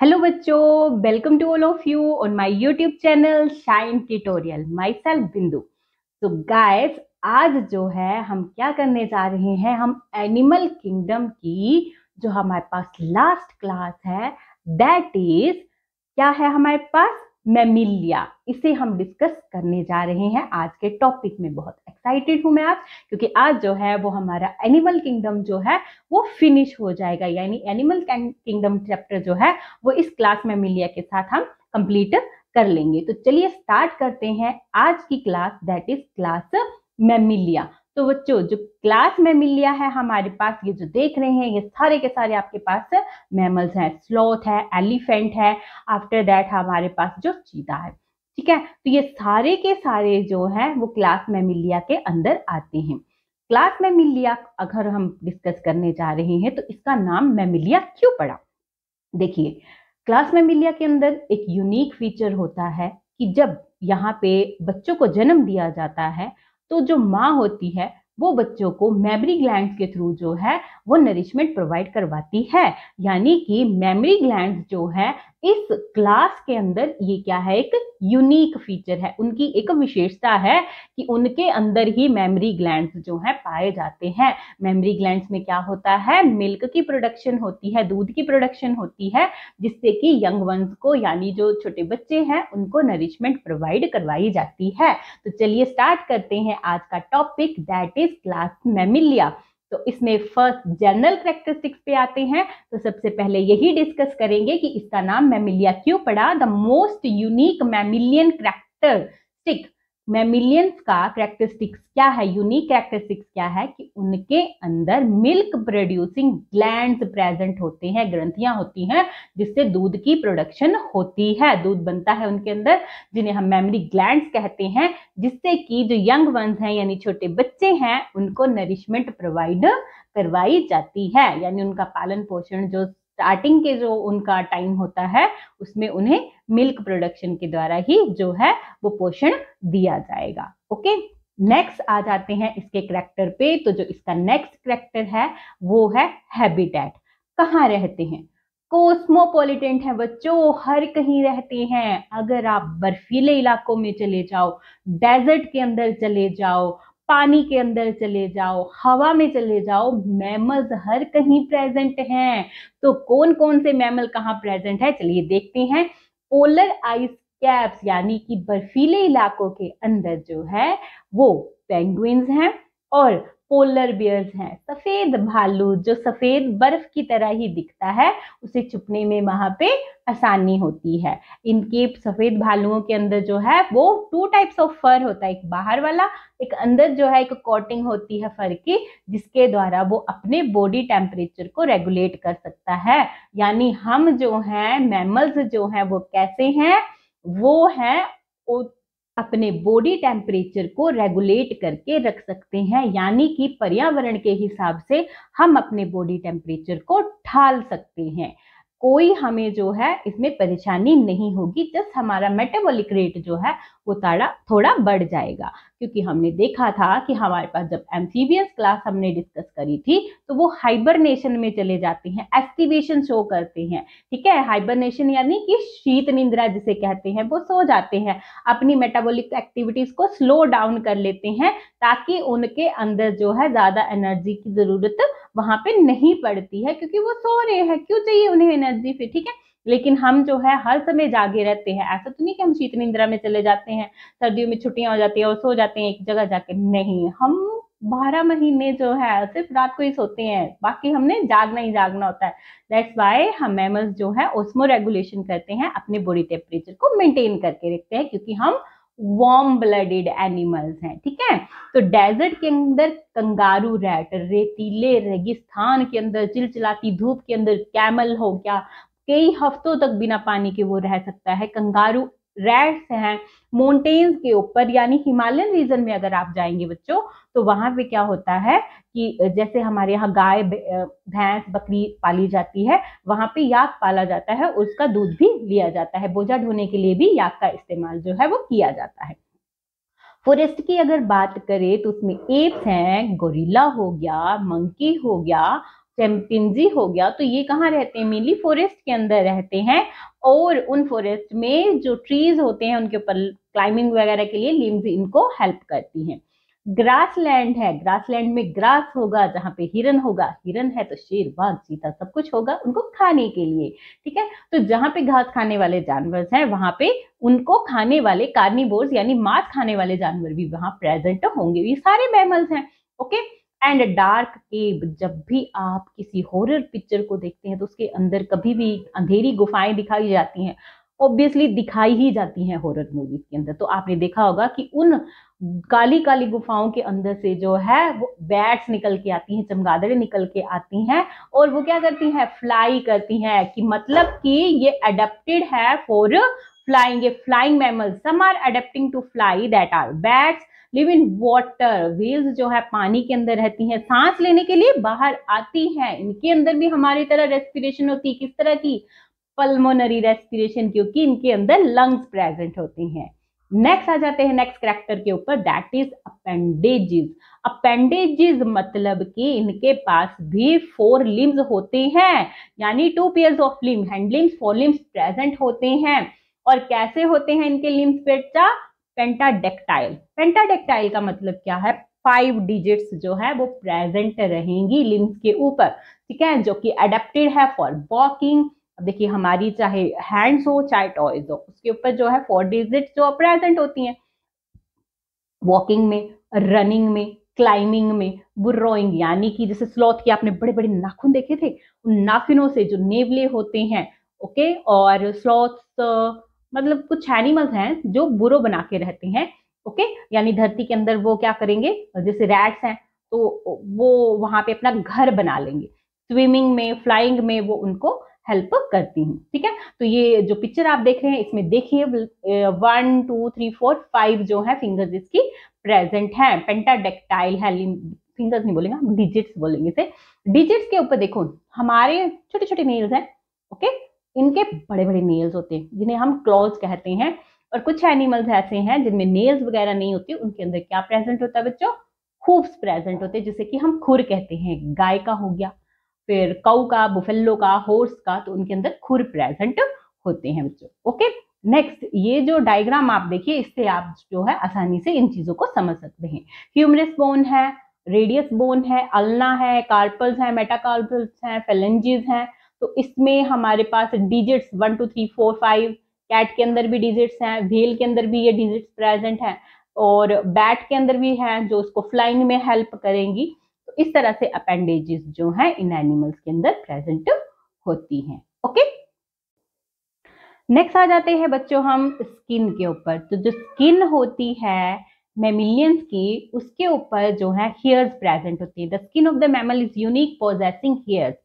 Hello बच्चों. Welcome to all of you on my YouTube channel shine tutorial myself Bindu तो guys आज जो है, हम क्या करने जा रहे हैं? हम एनिमल किंगडम की, जो हमारे पास लास्ट क्लास है दैट इज़ क्या है हमारे पास? मेमिलिया इसे हम डिस्कस करने जा रहे हैं। आज के टॉपिक में बहुत एक्साइटेड हूँ मैं आज, क्योंकि आज जो है वो हमारा एनिमल किंगडम जो है, वो फिनिश हो जाएगा। यानी एनिमल किंगडम चैप्टर जो है, वो इस क्लास मेमिलिया के साथ हम कंप्लीट कर लेंगे। तो चलिए स्टार्ट करते हैं आज की class that is class Mammalia तो बच्चों, जो क्लास में मिल लिया है, हमारे पास ये जो देख रहे हैं, ये सारे के सारे आपके पास मैमल्स हैं स्लोथ है एलिफेंट है आफ्टर दैट हमारे पास जो चीता है। ठीक है? तो ये सारे के सारे जो है, वो क्लास मेमिलिया के अंदर आते हैं। क्लास मेमिलिया अगर हम डिस्कस करने जा रहे हैं तो इसका नाम मेमिलिया क्यों पड़ा देखिए क्लास मेमिलिया के अंदर एक यूनिक फीचर होता है कि जब यहाँ पे बच्चों को जन्म दिया जाता है तो जो माँ होती है, वो बच्चों को मेमरी ग्लैंड के थ्रू जो है, वो नरिशमेंट प्रोवाइड करवाती है। यानी कि मेमरी ग्लैंड जो है इस क्लास के अंदर ये क्या है? एक यूनिक फीचर है। उनकी एक विशेषता है कि उनके अंदर ही मेमरी ग्लैंड्स जो है पाए जाते हैं। मेमरी ग्लैंड्स में क्या होता है? मिल्क की प्रोडक्शन होती है, दूध की प्रोडक्शन होती है, जिससे कि यंग वंस को, यानी जो छोटे बच्चे हैं, उनको नरिशमेंट प्रोवाइड करवाई जाती है। तो चलिए स्टार्ट करते हैं आज का topic that is class Mammalia तो इसमें फ़र्स्ट जनरल करेक्टरिस्टिक्स पे आते हैं। तो सबसे पहले यही डिस्कस करेंगे कि इसका नाम मैमिलिया क्यों पड़ा? The most unique mammalian characteristic mammalians का करेक्टरिस्टिक्स क्या है? यूनिक करेक्टरिस्टिक्स क्या है कि उनके अंदर मिल्क प्रोड्यूसिंग ग्लैंड्स प्रेजेंट होते हैं, ग्रंथियाँ होती हैं, जिससे दूध की प्रोडक्शन होती है। दूध बनता है उनके अंदर, जिन्हें हम मेमरी ग्लैंड्स कहते हैं, जिससे कि जो यंग वंस हैं, यानी छोटे बच्चे हैं, उनको नरिशमेंट प्रोवाइड करवाई जाती है। यानी उनका पालन पोषण जो स्टार्टिंग के जो उनका टाइम होता है, उसमें उन्हें मिल्क प्रोडक्शन के द्वारा ही जो है वो पोषण दिया जाएगा। ओके नेक्स्ट आ जाते हैं इसके करेक्टर पे। तो जो इसका नेक्स्ट करेक्टर है, वो है हैबिटेट कहाँ रहते हैं? कोस्मोपोलिटेंट है बच्चों, हर कहीं रहते हैं। अगर आप बर्फीले इलाकों में चले जाओ डेजर्ट के अंदर चले जाओ, पानी के अंदर चले जाओ, हवा में चले जाओ मैमल्स हर कहीं प्रेजेंट हैं। तो कौन कौन से मैमल कहाँ प्रेजेंट है? चलिए देखते हैं। पोलर आइस कैप्स यानी कि बर्फीले इलाकों के अंदर जो है, वो पेंगुइन्स हैं और पोलर बियर्स हैं। सफ़ेद भालू, जो सफ़ेद बर्फ़ की तरह ही दिखता है, उसे छुपने में वहाँ पे आसानी होती है। इनके सफ़ेद भालुओं के अंदर जो है, वो टू टाइप्स ऑफ़ फर होता है, एक बाहर वाला, एक अंदर जो है, एक कोटिंग होती है फर की, जिसके द्वारा वो अपने बॉडी टेम्परेचर को रेगुलेट कर सकता है। यानी हम जो हैं मैमल्स जो हैं, वो कैसे हैं? वो हैं अपने बॉडी टेम्परेचर को रेगुलेट करके रख सकते हैं, यानी कि पर्यावरण के हिसाब से हम अपने बॉडी टेम्परेचर को ढाल सकते हैं। कोई हमें जो है इसमें परेशानी नहीं होगी जस्ट हमारा मेटाबॉलिक रेट जो है वो ताड़ा थोड़ा बढ़ जाएगा। क्योंकि हमने देखा था कि हमारे पास जब एम्फीबियस क्लास हमने डिस्कस करी थी तो वो हाइबरनेशन में चले जाते हैं एक्टिवेशन शो करते हैं। ठीक है? हाइबरनेशन यानी कि शीत निंद्रा जिसे कहते हैं, वो सो जाते हैं। अपनी मेटाबॉलिक एक्टिविटीज़ को स्लो डाउन कर लेते हैं, ताकि उनके अंदर जो है ज़्यादा एनर्जी की ज़रूरत वहाँ पे नहीं पड़ती है, क्योंकि वो सो रहे हैं। क्यों चाहिए उन्हें एनर्जी फिर? ठीक है? लेकिन हम जो है, हर समय जागे रहते हैं। ऐसा तो नहीं कि हम शीत निंद्रा में चले जाते हैं, सर्दियों में छुट्टियाँ हो जाती है और सो जाते हैं, एक जगह जाके। नहीं, हम बारह महीने जो है, सिर्फ़ रात को ही सोते हैं, बाकी हमने जागना ही जागना होता है। दैट्स वाई हम मैमल्स जो है ओस्मो रेगुलेशन करते हैं, अपने बॉडी टेम्परेचर को मेंटेन करके रखते हैं, क्योंकि हम वार्म ब्लडेड एनिमल्स हैं, ठीक है? तो डेजर्ट के अंदर कंगारू रैट रेतीले, रेगिस्तान के अंदर, चिलचिलाती धूप के अंदर कैमल हो गया कई हफ्तों तक बिना पानी के वो रह सकता है। कंगारू रैट्स हैं माउंटेन्स के ऊपर, यानी हिमालयन रीजन में अगर आप जाएँगे बच्चों तो वहाँ पे क्या होता है कि जैसे हमारे यहाँ गाय भैंस, बकरी पाली जाती है, वहाँ पे याक पाला जाता है, उसका दूध भी लिया जाता है। बोझा ढोने के लिए भी याक का इस्तेमाल जो है वो किया जाता है। फॉरेस्ट की अगर बात करें तो उसमें एप्स हैं गोरिल्ला हो गया मंकी हो गया चिंपैंजी हो गया तो ये कहाँ रहते हैं? मेनली फॉरेस्ट के अंदर रहते हैं और उन फॉरेस्ट में जो ट्रीज होते हैं, उनके ऊपर क्लाइंबिंग वगैरह के लिए लिम्स इनको हेल्प करती हैं। ग्रास लैंड है ग्रास लैंड में ग्रास होगा, जहाँ पे हिरन होगा, हिरन है तो शेर, बाघ, चीता सब कुछ होगा उनको खाने के लिए, ठीक है? तो जहाँ पे घास खाने वाले जानवर हैं, वहाँ पे उनको खाने वाले कार्निवोर्स यानी मांस खाने वाले जानवर भी वहाँ प्रेजेंट होंगे। ये सारे मैमल्स हैं ओके एंड डार्क केव जब भी आप किसी हॉरर पिक्चर को देखते हैं तो उसके अंदर कभी भी अंधेरी गुफाएँ दिखाई जाती हैं। ऑब्वियसली दिखाई ही जाती हैं हॉरर मूवीज़ के अंदर। तो आपने देखा होगा कि उन काली काली गुफाओं के अंदर से जो है, वो बैट्स निकल के आती हैं, चमगादड़े निकल के आती हैं और वो क्या करती हैं? फ्लाई करती हैं कि मतलब कि ये अडेप्टेड है फॉर फ्लाइंग ये flying mammal some are adapting to fly that are bats live in water whales जो है पानी के अंदर रहती हैं, सांस लेने के लिए बाहर आती हैं। इनके अंदर भी हमारी तरह रेस्पिरेशन होती है। किस तरह की? पल्मोनरी रेस्पिरेशन क्योंकि इनके अंदर लंग्स प्रेजेंट होते हैं। नेक्स्ट आ जाते हैं नेक्स्ट करेक्टर के ऊपर दैट इज़ अपेंडेजेस अपेंडेजेस मतलब कि इनके पास भी फोर लिम्स होते हैं, यानी two pairs of limbs hand limbs four limbs present होते हैं। और कैसे होते हैं इनके लिम्स बेटा पेंटाडेक्टाइल पेंटाडेक्टाइल का मतलब क्या है? फाइव डिजिट्स जो है वो प्रेजेंट रहेंगी लिम्स के ऊपर, ठीक है? जो कि अडेप्टेड है फॉर वॉकिंग देखिए, हमारी चाहे हैंड्स हो, चाहे टॉयज हो, उसके ऊपर जो है फोर डिजिट जो प्रेजेंट होती हैं। वॉकिंग में रनिंग में क्लाइंबिंग में बुर्रोइंग यानी कि जैसे स्लॉथ के आपने बड़े बड़े नाखून देखे थे? उन नाखूनों से जो नेवले होते हैं ओके और स्लॉथ मतलब कुछ एनिमल्स हैं जो बुरो बना के रहते हैं ओके यानी धरती के अंदर वो क्या करेंगे? जैसे रैट्स हैं तो वो वहाँ पे अपना घर बना लेंगे। स्विमिंग में फ्लाइंग में वो उनको हेल्प करती हूँ, ठीक है? तो ये जो पिक्चर आप देख रहे हैं, इसमें देखिए one two three four five जो है फिंगर्स इसकी प्रेजेंट है। पेंटाडेक्टाइल है फिंगर्स नहीं बोलेंगे, हम डिजिट्स बोलेंगे इसे। डिजिट्स के ऊपर देखो, हमारे छोटे छोटे नेल्स हैं ओके इनके बड़े बड़े नेल्स होते हैं, जिन्हें हम क्लॉज कहते हैं और कुछ एनिमल्स ऐसे हैं जिनमें नेल्स वगैरह नहीं होती, उनके अंदर क्या प्रेजेंट होता है बच्चों? खूब्स प्रेजेंट होते हैं, जिसे कि हम खुर कहते हैं, गाय का हो गया, फिर कऊ का बुफेल्लो का हॉर्स का तो उनके अंदर खुर प्रेजेंट होते हैं बच्चों ओके नेक्स्ट ये जो डायग्राम आप देखिए, इससे आप जो है आसानी से इन चीज़ों को समझ सकते हैं। ह्यूमरस बोन है रेडियस बोन है अल्ना है कार्पल्स है मेटाकार्पल्स हैं फेलेंजीज हैं तो इसमें हमारे पास digits one two three four five cat के अंदर भी डिजिट्स हैं व्हील के अंदर भी ये डिजिट्स प्रेजेंट हैं और बैट के अंदर भी हैं जो उसको फ्लाइंग में हेल्प करेंगी। तो इस तरह से अपेंडेजेस जो हैं इन एनिमल्स के अंदर प्रेजेंट होती हैं ओके नेक्स्ट आ जाते हैं बच्चों हम स्किन के ऊपर। तो जो स्किन होती है मेमिलियंस की, उसके ऊपर जो है हेयर्स प्रेजेंट होती है। The skin of the mammal is unique possessing hairs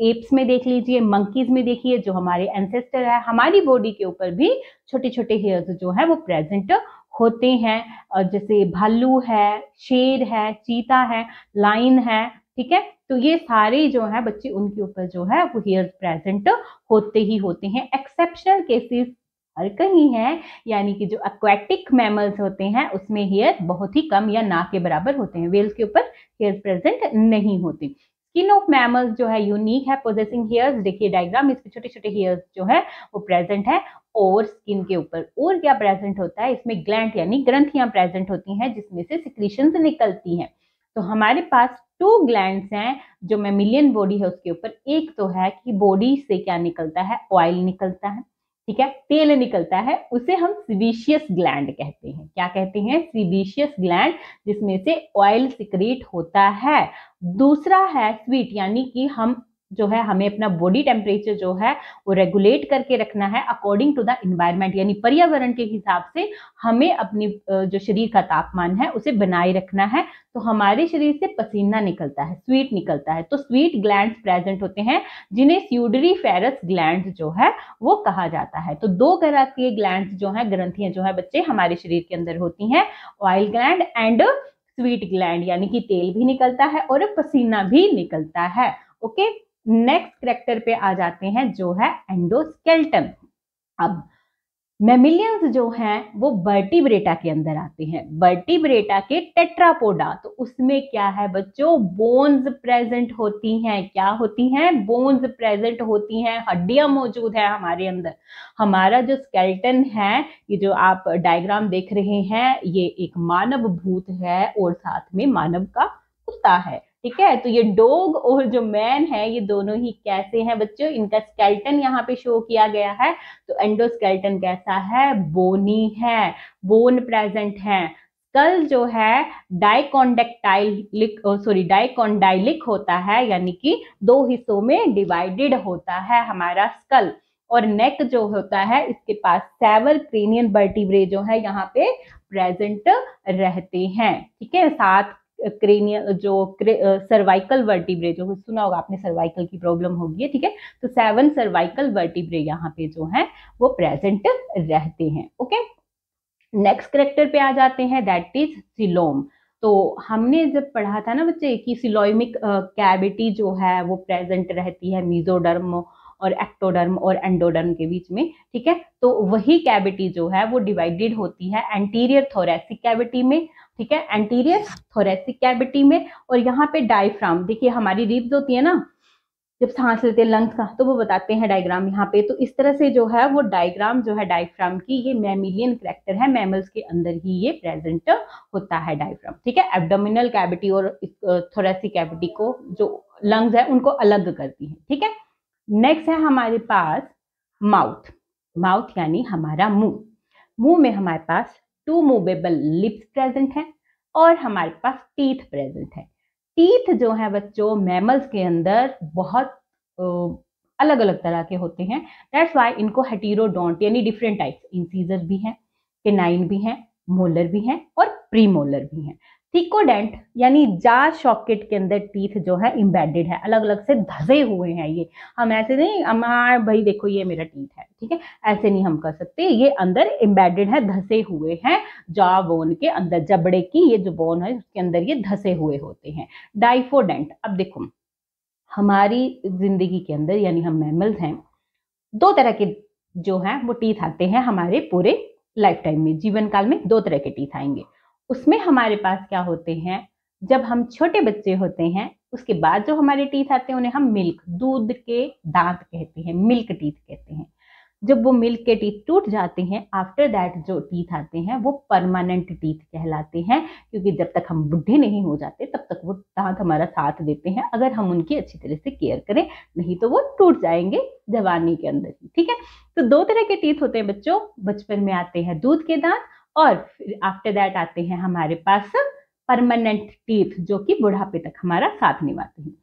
apes में देख लीजिए मंकीज में देखिए, जो हमारे एंसेस्टर है, हमारी बॉडी के ऊपर भी छोटे छोटे हेयर्स जो है, वो प्रेजेंट होते हैं। जैसे भालू है, शेर है, चीता है लाइन है, ठीक है? तो ये सारे जो है, बच्चे उनके ऊपर जो है, वो हेयर्स प्रेजेंट होते ही होते हैं। एक्सेप्शनल केसेस हर कहीं है, यानी कि जो एक्वेटिक मैमल्स होते हैं, उसमें हेयर बहुत ही कम या ना के बराबर होते हैं। वेल्स के ऊपर हेयर प्रेजेंट नहीं होते। स्किन ऑफ़ मैमल्स जो है यूनिक है पोजेसिंग हेयर्स देखिए डायग्राम इसमें छोटे छोटे हेयर्स जो है, वो प्रेजेंट है, और स्किन के ऊपर। और क्या प्रेजेंट होता है? इसमें ग्लैंड यानी ग्रंथियाँ प्रेजेंट होती हैं, जिसमें से सिक्रीशन निकलती हैं। तो हमारे पास टू ग्लैंड्स हैं, जो मेमिलियन बॉडी है, उसके ऊपर एक तो है कि बॉडी से क्या निकलता है? ऑयल निकलता है। ठीक है? तेल निकलता है, उसे हम सीबीशियस ग्लैंड कहते हैं। क्या कहते हैं? सीबीशियस ग्लैंड, जिसमें से ऑयल सिक्रेट होता है। दूसरा है स्वीट, यानी कि हम जो है, हमें अपना बॉडी टेम्परेचर जो है, वो रेगुलेट करके रखना है अकॉर्डिंग टू द इन्वायरमेंट यानी पर्यावरण के हिसाब से हमें अपनी जो शरीर का तापमान है, उसे बनाए रखना है। तो हमारे शरीर से पसीना निकलता है स्वीट निकलता है। तो स्वीट ग्लैंड प्रेजेंट होते हैं, जिन्हें स्यूडरी फेरस ग्लैंड जो है, वो कहा जाता है। तो दो तरह के ग्लैंड जो है, ग्रंथियाँ जो है बच्चे, हमारे शरीर के अंदर होती हैं oil gland and sweat gland यानी कि तेल भी निकलता है और पसीना भी निकलता है। ओके? नेक्स्ट करेक्टर पे आ जाते हैं, जो है एंडोस्केल्टन अब मेमिलियंस जो हैं, वो बर्टिब्रेटा के अंदर आते हैं. बर्टिब्रेटा के टेट्रापोडा तो उसमें क्या है बच्चों? बोन्स प्रेजेंट होती हैं. क्या होती हैं? बोन्स प्रेजेंट होती हैं. हड्डियाँ मौजूद है हमारे अंदर. हमारा जो स्केल्टन है, ये जो आप डायग्राम देख रहे हैं, ये एक मानव भूत है और साथ में मानव का कुत्ता है. ठीक है? तो ये डोग और जो मैन है, ये दोनों ही कैसे हैं बच्चों? इनका स्केल्टन यहाँ पे शो किया गया है। तो एंडोस्केल्टन कैसा है? बोनी है। बोन प्रेजेंट है। स्कल जो है डाइकॉन्डेक्टाइलिक सॉरी डाइकॉन्डाइलिक होता है, यानी कि दो हिस्सों में डिवाइडेड होता है हमारा स्कल और नेक जो होता है, इसके पास सेवर क्रेनियन बर्टिब्रे जो है यहाँ पे प्रेजेंट रहते हैं। ठीक है? सात क्रेनियल जो सर्वाइकल वर्टिब्रे जो सुना होगा आपने सर्वाइकल की प्रॉब्लम होगी, ठीक है? तो सेवन सर्वाइकल वर्टिब्रे यहाँ पे जो है, वो प्रेजेंट रहते हैं ओके नेक्स्ट करेक्टर पे आ जाते हैं दैट इज़ सिलोम तो हमने जब पढ़ा था ना बच्चे कि सिलोइमिक कैविटी जो है, वो प्रेजेंट रहती है मीजोडर्म और एक्टोडर्म और एंडोडर्म के बीच में, ठीक है? तो वही कैविटी जो है, वो डिवाइडेड होती है एंटीरियर थोरेसिक कैविटी में ठीक है? एंटीरियर थोरेसिक कैविटी में और यहाँ पे डायफ्राम देखिए, हमारी रिब्स होती है ना, जब सांस लेते हैं लंग्स का तो वो बताते हैं डायग्राम यहाँ पे। तो इस तरह से जो है, वो डायग्राम जो है डायफ्राम की, ये मैमिलियन करेक्टर है मैमल्स के अंदर ही ये प्रेजेंट होता है डायफ्राम ठीक है? एब्डोमिनल कैविटी और थोरेसिक कैविटी को जो लंग्स है, उनको अलग करती है। ठीक है? नेक्स्ट है हमारे पास माउथ माउथ यानी हमारा मुँह। मुँह में हमारे पास टू मूवेबल लिप्स प्रेजेंट है और हमारे पास टीथ प्रेजेंट है। टीथ जो है बच्चों, मैमल्स के अंदर बहुत अलग अलग तरह के होते हैं। दैट्स वाई इनको हेटीरोडोंट यानी डिफरेंट टाइप्स इंसीजर भी हैं केनाइन भी हैं मोलर भी हैं और प्रीमोलर भी हैं। थिकोडेंट यानी जा शॉकेट के अंदर टीथ जो है इम्बेडेड है। अलग अलग से धसे हुए हैं ये। हम ऐसे नहीं हमारा भाई देखो, ये मेरा टीथ है, ठीक है? ऐसे नहीं हम कर सकते। ये अंदर इम्बेडेड है धसे हुए हैं जा बोन के अंदर, जबड़े की ये जो बोन है, उसके अंदर ये धसे हुए होते हैं। डाइफोडेंट अब देखो, हमारी ज़िंदगी के अंदर, यानी हम मैमल्स हैं, दो तरह के जो हैं, वो टीथ आते हैं हमारे पूरे लाइफ टाइम में। जीवन काल में दो तरह के टीथ आएँगे। उसमें हमारे पास क्या होते हैं? जब हम छोटे बच्चे होते हैं, उसके बाद जो हमारे टीथ आते हैं, उन्हें हम मिल्क दूध के दांत कहते हैं मिल्क टीथ कहते हैं। जब वो मिल्क के टीथ टूट जाते हैं आफ्टर दैट जो टीथ आते हैं, वो परमानेंट टीथ कहलाते हैं, क्योंकि जब तक हम बुढ़े नहीं हो जाते, तब तक वो दांत हमारा साथ देते हैं, अगर हम उनकी अच्छी तरह से केयर करें, नहीं तो वो टूट जाएँगे जवानी के अंदर ही, ठीक है? तो दो तरह के टीथ होते हैं बच्चों, बचपन में आते हैं दूध के दांत और फिर आफ्टर दैट आते हैं हमारे पास परमानेंट टीथ जो कि बुढ़ापे तक हमारा साथ निभाते हैं।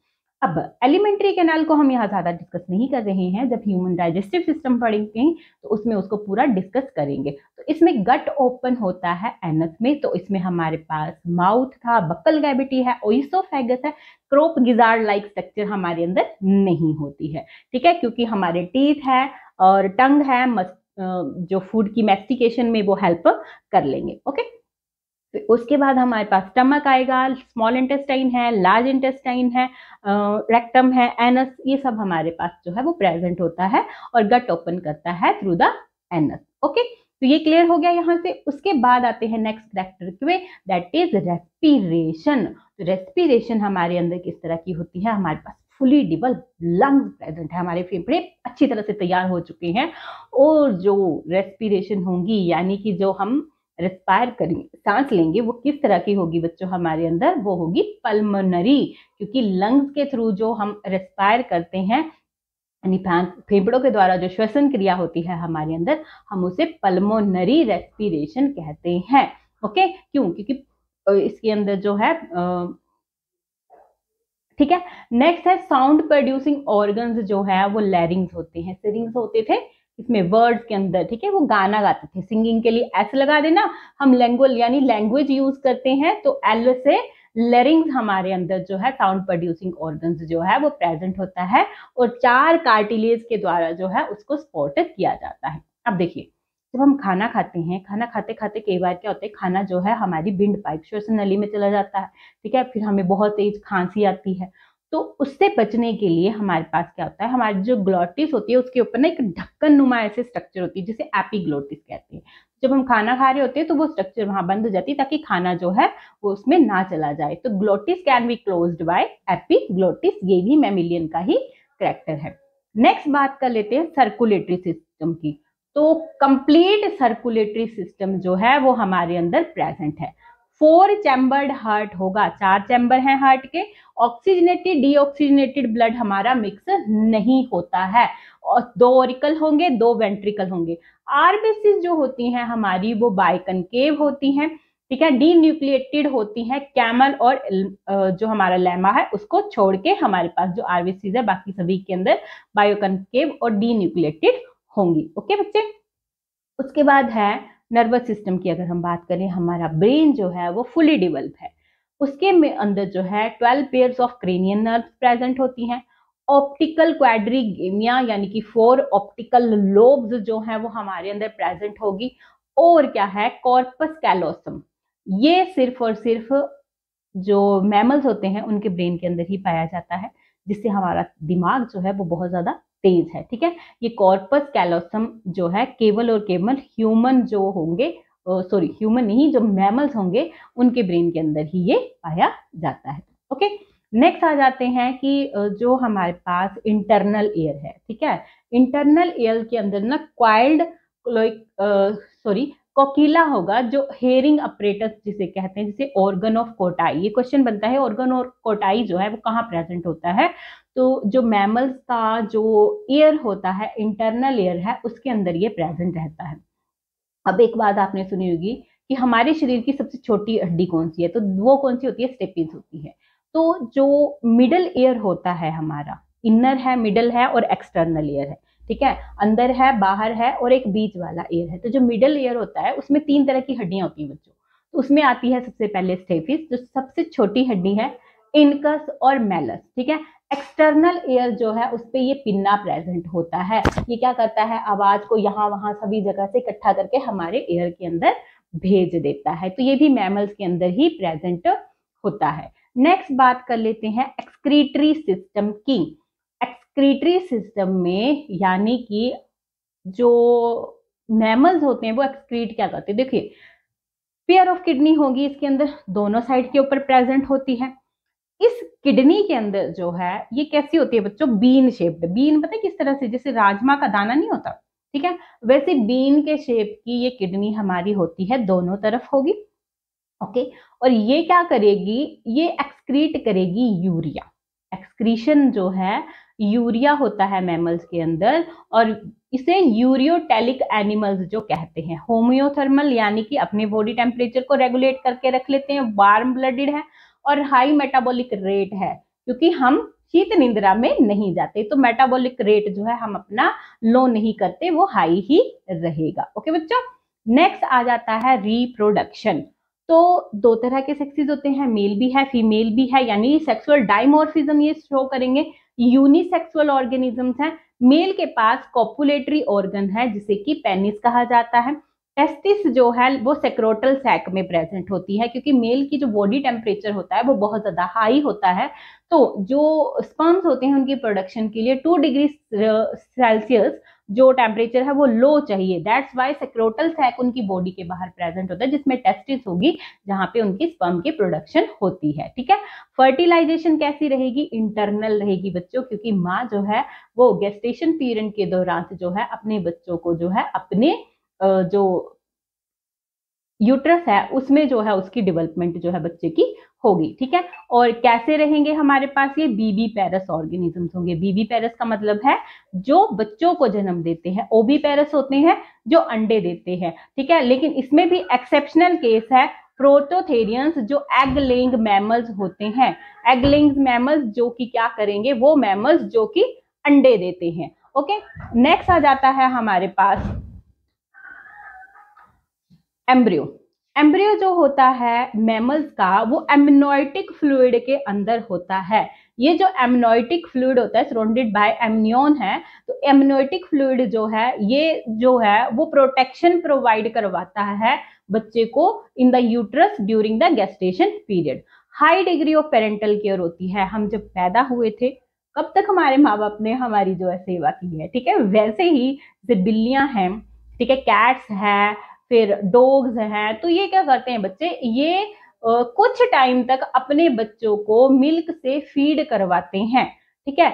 अब एलिमेंट्री कैनाल को हम यहाँ ज़्यादा डिस्कस नहीं कर रहे हैं। जब ह्यूमन डाइजेस्टिव सिस्टम पढ़ेंगे तो उसमें उसको पूरा डिस्कस करेंगे। तो इसमें गट ओपन होता है एनस में तो इसमें हमारे पास माउथ था बक्कल कैविटी है ओइसोफेगस है क्रोप गिजार्ड लाइक स्ट्रक्चर हमारे अंदर नहीं होती है। ठीक है? क्योंकि हमारे टीथ है और टंग है जो फ़ूड की मैस्टिकेशन में वो हेल्प कर लेंगे ओके तो उसके बाद हमारे पास स्टमक आएगा स्मॉल इंटेस्टाइन है लार्ज इंटेस्टाइन है रेक्टम है एनस ये सब हमारे पास जो है वो प्रेजेंट होता है और गट ओपन करता है थ्रू द एनस ओके तो ये क्लियर हो गया यहाँ से, उसके बाद आते हैं नेक्स्ट करेक्टर क्वे दैट इज़ रेस्पिरेशन तो रेस्पिरेशन हमारे अंदर किस तरह की होती है? हमारे पास फुली डिबल लंग्स प्रेजेंट है। हमारे फेफड़े अच्छी तरह से तैयार हो चुके हैं और जो रेस्पिरेशन होंगी, यानी कि जो हम रेस्पायर करेंगे, सांस लेंगे, वो किस तरह की होगी बच्चों हमारे अंदर? वो होगी पल्मोनरी क्योंकि लंग्स के थ्रू जो हम रेस्पायर करते हैं फेफड़ों के द्वारा जो श्वसन क्रिया होती है हमारे अंदर, हम उसे पल्मोनरी रेस्पिरेशन कहते हैं। ओके? क्यों? क्योंकि इसके अंदर जो है ठीक है? नेक्स्ट है साउंड प्रोड्यूसिंग ऑर्गन जो है, वो लैरिंग्स होते हैं। सिरिंग्स होते थे, इसमें वर्ड्स के अंदर, ठीक है? वो गाना गाते थे। सिंगिंग के लिए ऐसे लगा देना। हम लैंग्वेज यानी लैंग्वेज यूज़ करते हैं तो एल से लेरिंग्स हमारे अंदर जो है साउंड प्रोड्यूसिंग ऑर्गन जो है, वो प्रेजेंट होता है और चार कार्टिलेज के द्वारा जो है, उसको सपोर्ट किया जाता है। अब देखिए जब हम खाना खाते हैं, खाना खाते खाते कई बार क्या होता है, खाना जो है हमारी बिंड पाइप श्वसन नली में चला जाता है, ठीक है? फिर हमें बहुत तेज खांसी आती है। तो उससे बचने के लिए हमारे पास क्या होता है, हमारी जो ग्लोटिस होती है, उसके ऊपर ना एक ढक्कन नुमा ऐसे स्ट्रक्चर होती है, जिसे एपीग्लोटिस कहते हैं। जब हम खाना खा रहे होते हैं तो वो स्ट्रक्चर वहाँ बंद हो जाती है, ताकि खाना जो है, वो उसमें ना चला जाए। तो glottis can be closed by epiglottis ये भी मेमिलियन का ही करेक्टर है। नेक्स्ट बात कर लेते हैं सर्कुलेटरी सिस्टम की। तो कंप्लीट सर्कुलेटरी सिस्टम जो है, वो हमारे अंदर प्रेजेंट है। फोर चैम्बर्ड हार्ट होगा, चार चैम्बर हैं हार्ट के। ऑक्सीजनेटेड डीऑक्सीजनेटेड ब्लड हमारा मिक्स नहीं होता है। और दो ओरिकल होंगे, दो वेंट्रिकल होंगे। आरबीसी जो होती हैं हमारी, वो बाइकनकेव होती हैं, ठीक है? डी न्यूक्लिएटेड होती है कैमल और जो हमारा लेमा है, उसको छोड़ के हमारे पास जो आरबीसीज है, बाकी सभी के अंदर बायोकनकेव और डी न्यूक्लिएटेड होंगी। ओके बच्चे? उसके बाद है नर्वस सिस्टम की अगर हम बात करें, हमारा ब्रेन जो है वो फुली डिवेल्प है। उसके में अंदर जो है twelve pairs of cranial nerve present होती हैं। ऑप्टिकल क्वाड्रीगेमिया यानी कि फोर ऑप्टिकल लोब्स जो हैं वो हमारे अंदर प्रेजेंट होगी। और क्या है? कॉर्पस कैलोसम ये सिर्फ़ और सिर्फ़ जो मैमल्स होते हैं, उनके ब्रेन के अंदर ही पाया जाता है, जिससे हमारा दिमाग जो है वो बहुत ज़्यादा तेज है, ठीक है? ये कॉर्पस कैलोसम जो है, केवल और केवल ह्यूमन जो होंगे सॉरी ह्यूमन नहीं, जो मैमल्स होंगे, उनके ब्रेन के अंदर ही ये पाया जाता है ओके नेक्स्ट आ जाते हैं कि जो हमारे पास इंटरनल एयर है, ठीक है? इंटरनल एयर के अंदर ना क्वाइल्ड सॉरी कोकीला होगा, जो हेयरिंग अपरेटस जिसे कहते हैं, जिसे ऑर्गन ऑफ़ कोटाई ये क्वेश्चन बनता है ऑर्गन और कोटाई जो है, वो कहाँ प्रेजेंट होता है? तो जो मैमल्स का जो ईयर होता है इंटरनल ईयर है, उसके अंदर ये प्रेजेंट रहता है। अब एक बात आपने सुनी होगी कि हमारे शरीर की सबसे छोटी हड्डी कौन सी है? तो वो कौन सी होती है? स्टेपीज होती है। तो जो मिडल ईयर होता है हमारा इनर है मिडल है और एक्सटर्नल ईयर है, ठीक है? अंदर है, बाहर है और एक बीच वाला एयर है। तो जो मिडल एयर होता है, उसमें तीन तरह की हड्डियाँ होती हैं बच्चों। तो उसमें आती है सबसे पहले स्टेफिस जो सबसे छोटी हड्डी है इनकस और मेलस, ठीक है? एक्सटर्नल एयर जो है, उस पर ये पिन्ना प्रेजेंट होता है। ये क्या करता है? आवाज़ को यहाँ वहाँ सभी जगह से इकट्ठा करके हमारे एयर के अंदर भेज देता है। तो ये भी मैमल्स के अंदर ही प्रेजेंट होता है। नेक्स्ट बात कर लेते हैं एक्सक्रीटरी सिस्टम की। एक्सक्रीटरी सिस्टम में यानी कि जो मैमल्स होते हैं, वो एक्सक्रीट क्या करते हैं? देखिए पेयर ऑफ़ किडनी होगी इसके अंदर, दोनों साइड के ऊपर प्रेजेंट होती है। इस किडनी के अंदर जो है, ये कैसी होती है बच्चों? बीन शेप्ड बीन पता है किस तरह से? जैसे राजमा का दाना नहीं होता, ठीक है? वैसे बीन के शेप की ये किडनी हमारी होती है, दोनों तरफ़ होगी, ओके? और ये क्या करेगी? ये एक्सक्रीट करेगी यूरिया। एक्सक्रीशन जो है, यूरिया होता है मैमल्स के अंदर और इसे यूरियोटेलिक एनिमल्स जो कहते हैं, होम्योथर्मल, यानी कि अपने बॉडी टेम्परेचर को रेगुलेट करके रख लेते हैं वार्म ब्लडेड है। और हाई मेटाबॉलिक रेट है, क्योंकि हम शीत निंद्रा में नहीं जाते तो मेटाबॉलिक रेट जो है हम अपना लो नहीं करते, वो हाई ही रहेगा। ओके बच्चों? नेक्स्ट आ जाता है रिप्रोडक्शन तो दो तरह के सेक्सेस होते हैं मेल भी है फीमेल भी है, यानी सेक्सुअल डाइमोर्फिज्म ये शो करेंगे। यूनिसेक्सुअल ऑर्गेनिजम्स हैं मेल के पास कॉपुलेटरी ऑर्गन है, जिसे कि पेनिस कहा जाता है। टेस्टिस जो है, वो सेक्रोटल सैक में प्रेजेंट होती है, क्योंकि मेल की जो बॉडी टेम्परेचर होता है, वो बहुत ज़्यादा हाई होता है। तो जो स्पर्म्स होते हैं, उनकी प्रोडक्शन के लिए टू डिग्री सेल्सियस जो टेम्परेचर है, वो लो चाहिए। दैट्स वाई सेक्रोटल सैक उनकी बॉडी के बाहर प्रेजेंट होता है, जिसमें टेस्टिस होगी, जहाँ पे उनकी स्पर्म की प्रोडक्शन होती है, ठीक है? फर्टिलाइजेशन कैसी रहेगी? इंटरनल रहेगी बच्चों, क्योंकि माँ जो है, वो गेस्टेशन पीरियड के दौरान जो है, अपने बच्चों को जो है, अपने जो यूट्रस है, उसमें जो है, उसकी डेवलपमेंट जो है बच्चे की होगी, ठीक है? और कैसे रहेंगे हमारे पास ये? बीबी पैरस ऑर्गेनिजम्स होंगे। बीबी पैरस का मतलब है जो बच्चों को जन्म देते हैं। ओबी पैरस होते हैं जो अंडे देते हैं, ठीक है? लेकिन इसमें भी एक्सेप्शनल केस है। प्रोटोथेरियंस जो एग लेइंग मैमल्स होते हैं। एग लेइंग मैमल्स जो कि क्या करेंगे? वो मैमल्स जो कि अंडे देते हैं ओके नेक्स्ट आ जाता है हमारे पास एम्ब्रियो एम्ब्रियो जो होता है मैमल्स का, वो एमनोइटिक फ्लूड के अंदर होता है। ये जो एमनोइटिक फ्लूड होता है सराउंडेड बाय एमनियोन है तो एमनोइटिक फ्लूड जो है, ये जो है, वो प्रोटेक्शन प्रोवाइड करवाता है बच्चे को in the uterus during the gestation period high degree of parental care होती है। हम जब पैदा हुए थे, कब तक हमारे माँ बाप ने हमारी जो है सेवा की है? ठीक है? वैसे ही जैसे बिल्लियाँ हैं, ठीक है? कैट्स है फिर डॉग्स हैं। तो ये क्या करते हैं बच्चे? ये कुछ टाइम तक अपने बच्चों को मिल्क से फ़ीड करवाते हैं ठीक है?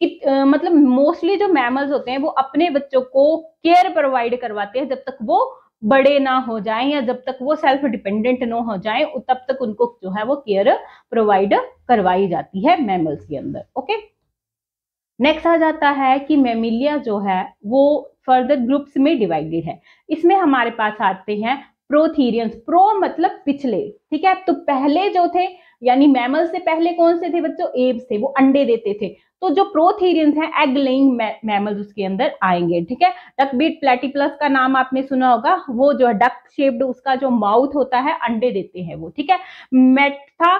कि आ, मतलब मोस्टली जो मैमल्स होते हैं वो अपने बच्चों को केयर प्रोवाइड करवाते हैं जब तक वो बड़े ना हो जाएँ या जब तक वो सेल्फ डिपेंडेंट ना हो जाएँ तब तक उनको जो है वो केयर प्रोवाइड करवाई जाती है मैमल्स के अंदर ओके नेक्स्ट आ जाता है कि मेमिलिया जो है वो फर्दर ग्रुप्स में डिवाइडेड है। इसमें हमारे पास आते हैं प्रोथीरियंस प्रो मतलब पिछले, ठीक है? तो पहले जो थे, यानी मैमल से पहले कौन से थे बच्चों? एब्स थे, वो अंडे देते थे। तो जो प्रोथीरियंस हैं एग लेइंग मैमल्स उसके अंदर आएँगे, ठीक है? डक बीट प्लेटिप्लस का नाम आपने सुना होगा, वो जो है डक शेप्ड उसका जो माउथ होता है, अंडे देते हैं वो, ठीक है? मेथा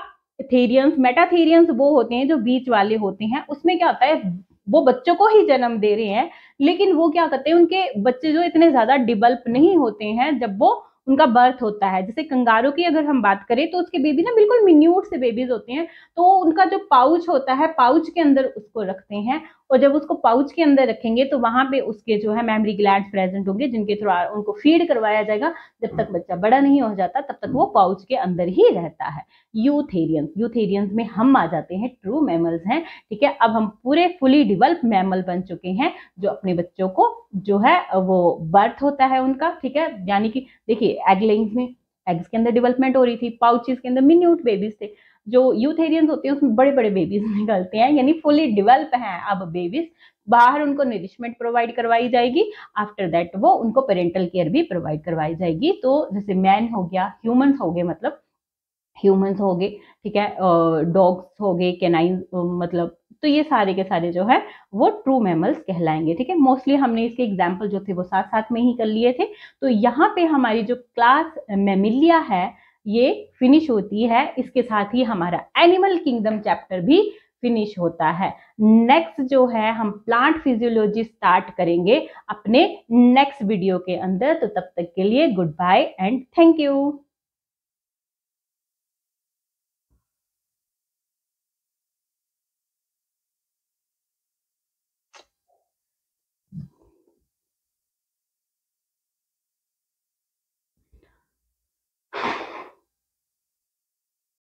थेरियंस मेटाथेरियंस वो होते हैं, जो बीच वाले होते हैं, उसमें क्या होता है? वो बच्चों को ही जन्म दे रहे हैं लेकिन वो क्या करते हैं, उनके बच्चे जो इतने ज़्यादा डिवेल्प नहीं होते हैं, जब वो उनका बर्थ होता है। जैसे कंगारू की अगर हम बात करें तो उसके बेबी ना बिल्कुल मिन्यूट से बेबीज होते हैं। तो उनका जो पाउच होता है पाउच के अंदर उसको रखते हैं और जब उसको पाउच के अंदर रखेंगे तो वहाँ पे उसके जो है मेमरी ग्लैंड प्रेजेंट होंगे, जिनके थ्रू उनको फ़ीड करवाया जाएगा। जब तक बच्चा बड़ा नहीं हो जाता, तब तक वो पाउच के अंदर ही रहता है। यूथेरियंस यूथेरियंस में हम आ जाते हैं ट्रू मैमल्स हैं, ठीक है? अब हम पूरे फुली डिवेल्प मैमल बन चुके हैं, जो अपने बच्चों को जो है वो बर्थ होता है उनका, ठीक है? यानी कि देखिए एग में एग्स के अंदर डेवलपमेंट हो रही थी पाउचेस के अंदर मिन्यूट बेबीज थे। जो यूथ एरियंस होते हैं, उसमें बड़े बड़े बेबीज निकलते हैं, यानी फुली डिवेल्प हैं अब बेबीज बाहर उनको नरिशमेंट प्रोवाइड करवाई जाएगी आफ्टर दैट वो उनको पेरेंटल केयर भी प्रोवाइड करवाई जाएगी। तो जैसे मैन हो गया ह्यूमंस हो गए मतलब ह्यूमंस हो गए, ठीक है डॉग्स हो गए कैनाइन मतलब तो ये सारे के सारे जो है, वो ट्रू मेमल्स कहलाएँगे, ठीक है? मोस्टली हमने इसके एग्ज़ाम्पल जो थे, वो साथ साथ में ही कर लिए थे। तो यहाँ पे हमारी जो क्लास मेमिलिया है, ये फिनिश होती है। इसके साथ ही हमारा एनिमल किंगडम चैप्टर भी फिनिश होता है। नेक्स्ट जो है, हम प्लांट फिजियोलॉजी स्टार्ट करेंगे अपने नेक्स्ट वीडियो के अंदर। तो तब तक के लिए good bye and thank you